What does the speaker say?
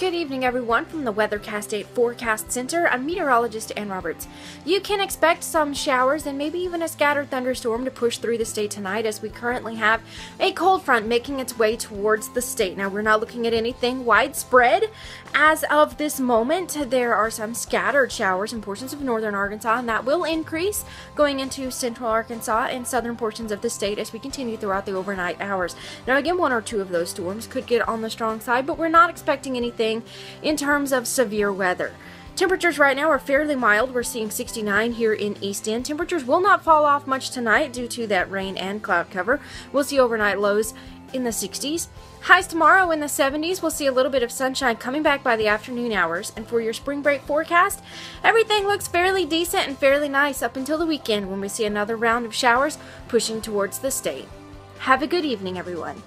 Good evening, everyone, from the Weathercast 8 Forecast Center. I'm meteorologist Ann Roberts. You can expect some showers and maybe even a scattered thunderstorm to push through the state tonight as we currently have a cold front making its way towards the state. Now, we're not looking at anything widespread. As of this moment, there are some scattered showers in portions of northern Arkansas, and that will increase going into central Arkansas and southern portions of the state as we continue throughout the overnight hours. Now, again, one or two of those storms could get on the strong side, but we're not expecting anything in terms of severe weather. Temperatures right now are fairly mild. We're seeing 69 here in East End. Temperatures will not fall off much tonight due to that rain and cloud cover. We'll see overnight lows in the 60s. Highs tomorrow in the 70s. We'll see a little bit of sunshine coming back by the afternoon hours. And for your spring break forecast, everything looks fairly decent and fairly nice up until the weekend when we see another round of showers pushing towards the state. Have a good evening, everyone.